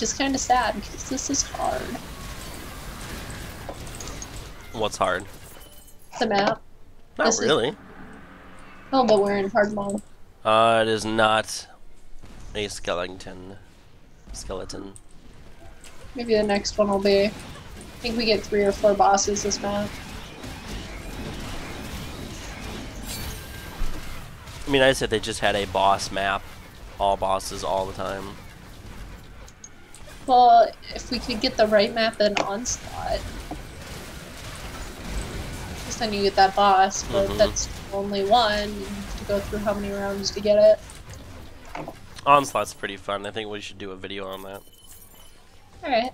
which is kind of sad because this is hard. What's hard? The map. Not This is- really. Oh, but we're in hard mode. Uh, it is not a skeleton. Skeleton. Maybe the next one will be. I think we get three or four bosses this map. I mean, I said they just had a boss map, all bosses all the time. Well, if we could get the right map in Onslaught, because then you get that boss, but Mhm. that's only one. You have to go through how many rounds to get it. Onslaught's pretty fun. I think we should do a video on that. Alright.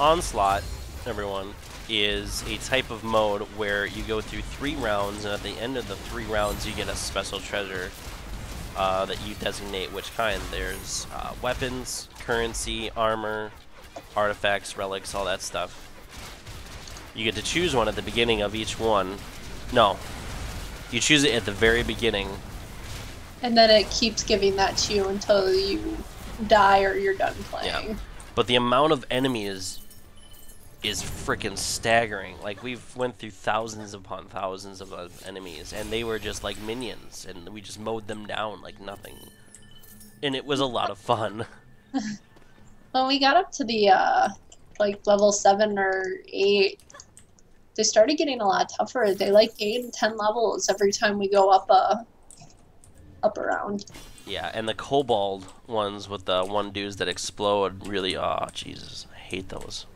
Onslaught, everyone, is a type of mode where you go through three rounds, and at the end of the three rounds, you get a special treasure uh, that you designate which kind. There's uh, weapons, currency, armor, artifacts, relics, all that stuff. You get to choose one at the beginning of each one. No, you choose it at the very beginning. And then it keeps giving that to you until you die or you're done playing. Yeah. But the amount of enemies is freaking staggering. Like we've went through thousands upon thousands of uh, enemies, and they were just like minions, and we just mowed them down like nothing. And it was a lot of fun. When we got up to the uh like level seven or eight, they started getting a lot tougher. They like gain ten levels every time we go up a up around. Yeah, and the kobold ones with the one dudes that explode really. Oh Jesus, I hate those.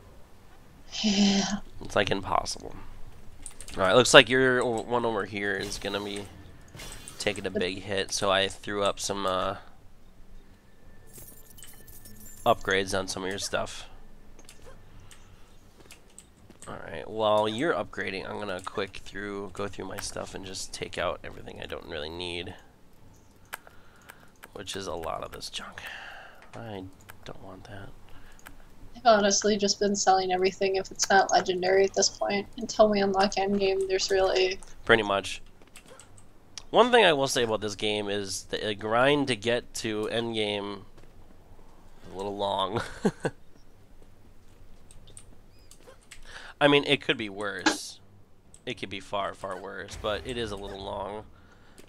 Yeah. It's like impossible. All right, looks like your one over here is gonna be taking a big hit. So I threw up some uh, upgrades on some of your stuff. All right, while you're upgrading, I'm gonna quick through go through my stuff and just take out everything I don't really need, which is a lot of this junk. I don't want that. Honestly just been selling everything if it's not legendary at this point. Until we unlock endgame, there's really Pretty much. One thing I will say about this game is the grind to get to endgame a little long. I mean, it could be worse. It could be far, far worse, but it is a little long.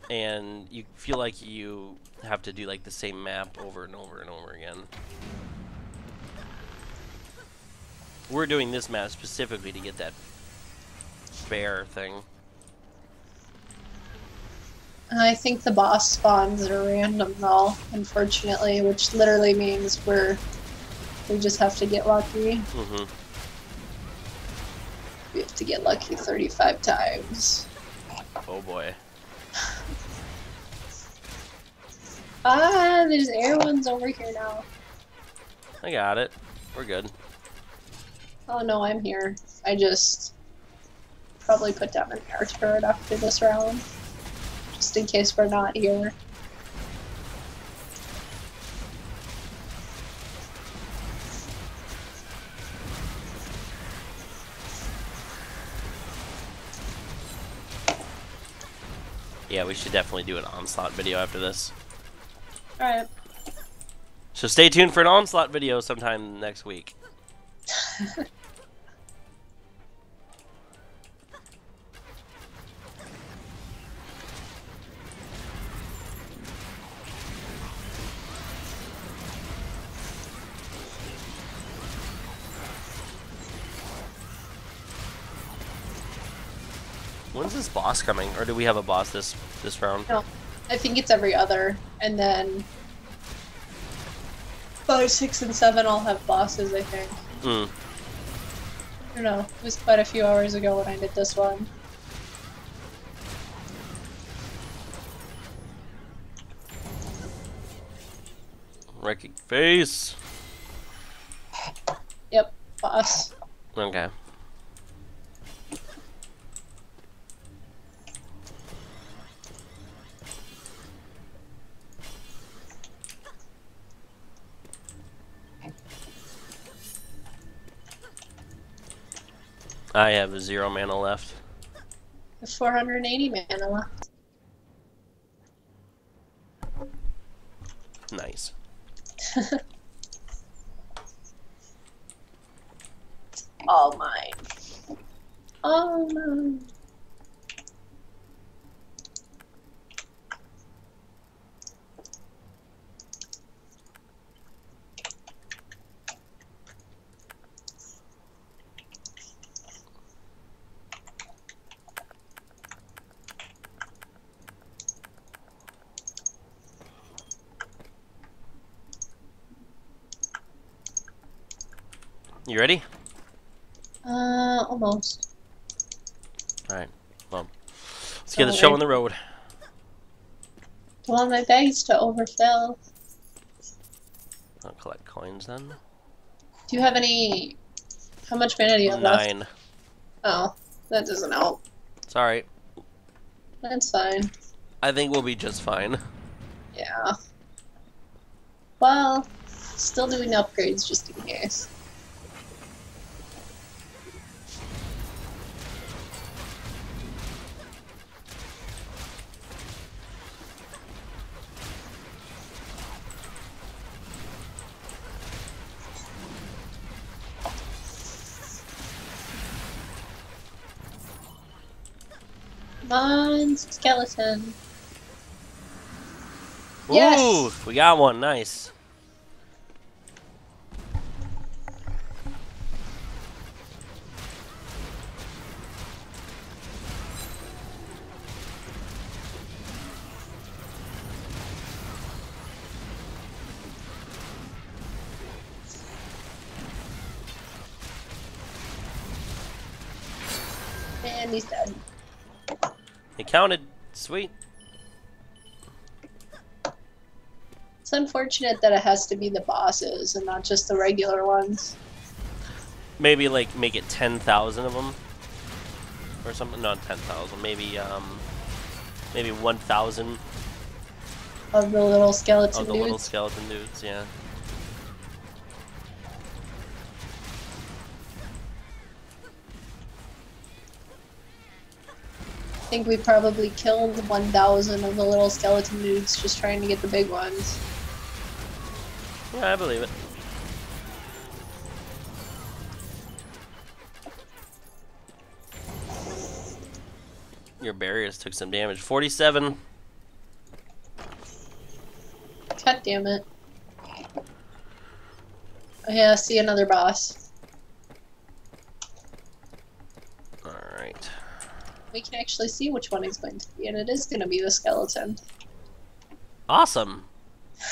And you feel like you have to do like the same map over and over and over again. We're doing this map specifically to get that bear thing. I think the boss spawns are random though, unfortunately, which literally means we're we just have to get lucky. Mm-hmm. We have to get lucky 35 times. Oh boy. Ah, there's air ones over here now. I got it. We're good. Oh no, I'm here. I just probably put down an air turret after this round. Just in case we're not here. Yeah, we should definitely do an onslaught video after this. Alright. So stay tuned for an onslaught video sometime next week. When's this boss coming? Or do we have a boss this this round? No, I think it's every other, and then five, six, and seven all have bosses. I think. Mm. I don't know. It was quite a few hours ago when I did this one. Wrecking face. Yep, boss. Okay. I have zero mana left. 480 mana left. Nice. All mine. All mine. You ready? Uh, almost. Alright. Well, let's get the show on the road. Don't want my bags to overfill. I'll collect coins then. Do you have any? How much mana do you have left? Nine. Oh, that doesn't help. It's alright. That's fine. I think we'll be just fine. Yeah. Well, still doing upgrades just in case. Come on, skeleton. Yes! We got one. Nice. And he's dead. It counted. Sweet. It's unfortunate that it has to be the bosses and not just the regular ones. Maybe like make it ten thousand of them, or something. Not ten thousand. Maybe um, maybe one thousand Of the little skeleton dudes? of the dudes. little skeleton dudes. Yeah. I think we probably killed 1,000 of the little skeleton dudes just trying to get the big ones. Yeah, I believe it. Your barriers took some damage. Forty-seven. God damn it. Oh, yeah, see another boss. All right. We can actually see which one he's going to be, and it is going to be the skeleton. Awesome.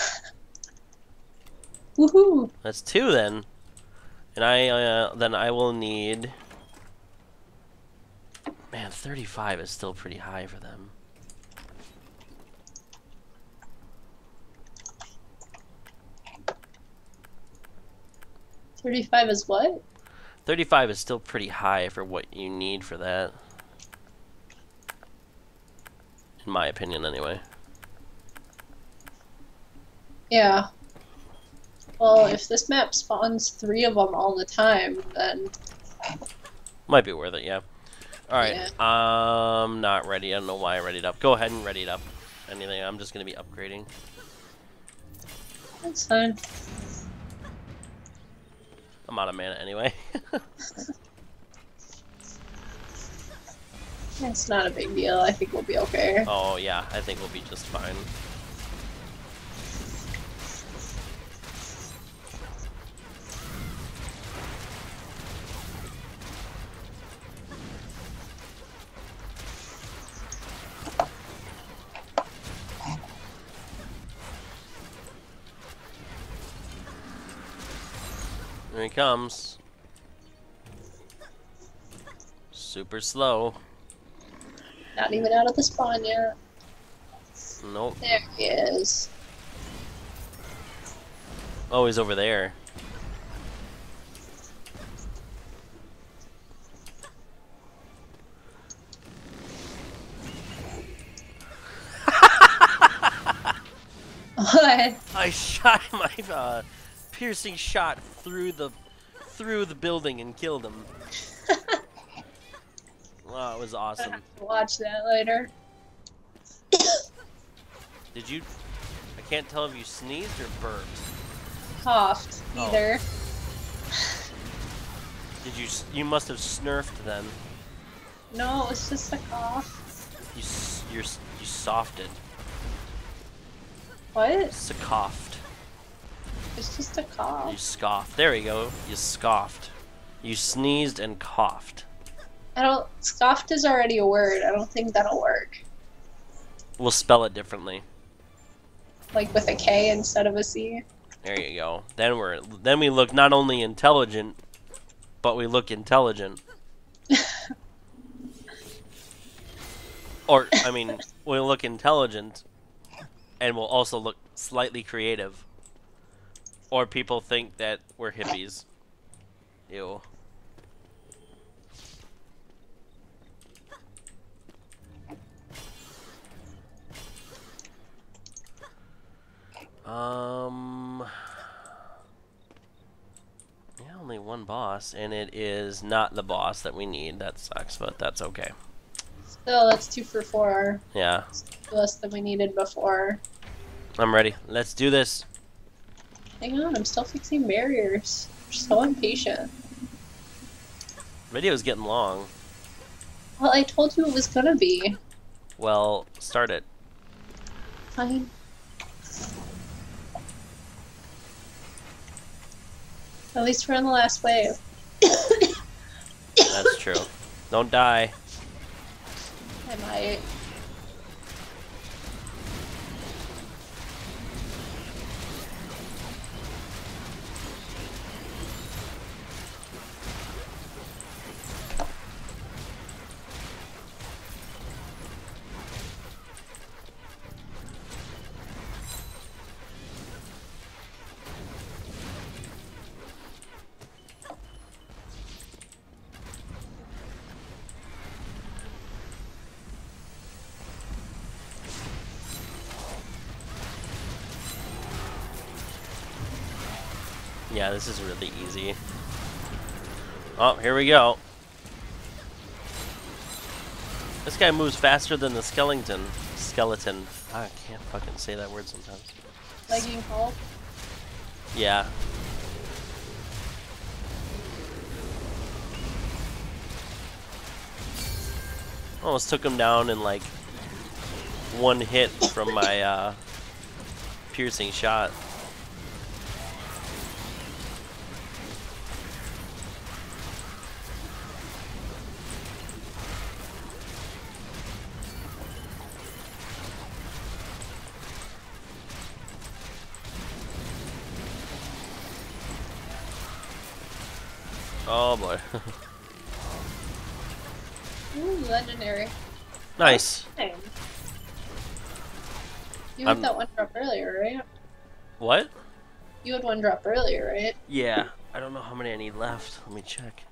Woohoo! That's two then. And I uh, then I will need. Man, thirty-five is still pretty high for them. Thirty-five is what? Thirty-five is still pretty high for what you need for that. In my opinion, anyway. Yeah. Well, if this map spawns three of them all the time, then Might be worth it, yeah. Alright, I'm um, not ready. I don't know why I readied up. Go ahead and ready it up. Anything, I'm just gonna be upgrading. that's fine. I'm out of mana anyway. It's not a big deal. I think we'll be okay. oh yeah, I think we'll be just fine. Here he comes. Super slow. Not even out of the spawn yet. Nope. There he is. Oh, he's over there. What? I shot my uh, piercing shot through the through the building and killed him. Wow, it was awesome. have to watch that later. Did you? I can't tell if you sneezed or burped. coughed Oh. either. Did you? You must have snurfed then. No, it's just a cough. You you're you softed. What? Scoffed. It's just a cough. You scoffed. There you go. You scoffed. You sneezed and coughed. I don't. Scoffed is already a word. I don't think that'll work. We'll spell it differently. Like with a K instead of a C. There you go. Then we're then we look not only intelligent, but we look intelligent. or I mean, we look intelligent, and we'll also look slightly creative. Or people think that we're hippies. Ew. Um. Yeah, only one boss, and it is not the boss that we need. That sucks, but that's okay. Still, that's two for four. Yeah, Less than we needed before. I'm ready. Let's do this. Hang on, I'm still fixing barriers. I'm so impatient. Video's getting long. Well, I told you it was gonna be. Well, start it. Fine. At least we're on the last wave. That's true. Don't die. I might. Yeah, this is really easy. Oh, here we go. This guy moves faster than the skeleton. Skeleton. I can't fucking say that word sometimes. Legging Hulk. Yeah. Almost took him down in like one hit from my uh, piercing shot. Oh boy. Ooh, legendary. nice. You I'm- had that one drop earlier, right? What? You had one drop earlier, right? Yeah. I don't know how many I need left. Let me check.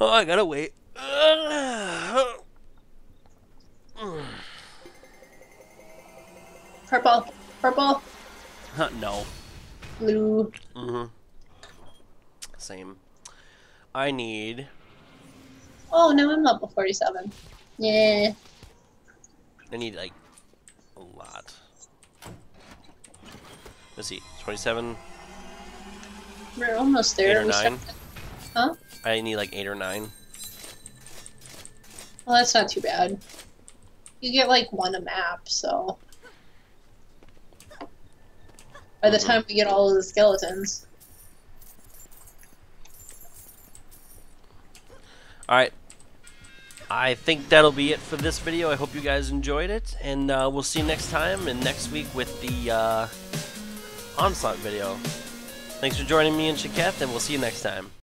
Oh, I gotta wait. Purple. Purple. no. Blue. Mm-hmm. Same. I need. Oh, no, I'm level 47. Yeah. I need like a lot. Let's see. Twenty-seven, We're almost there. eight or We nine. started- Huh? I need like eight or nine. Well, that's not too bad. You get like one a map, so. By the Mhm. time we get all of the skeletons. All right. I think that'll be it for this video. I hope you guys enjoyed it, and uh, we'll see you next time and next week with the uh, onslaught video. Thanks for joining me and Shaketh, and we'll see you next time.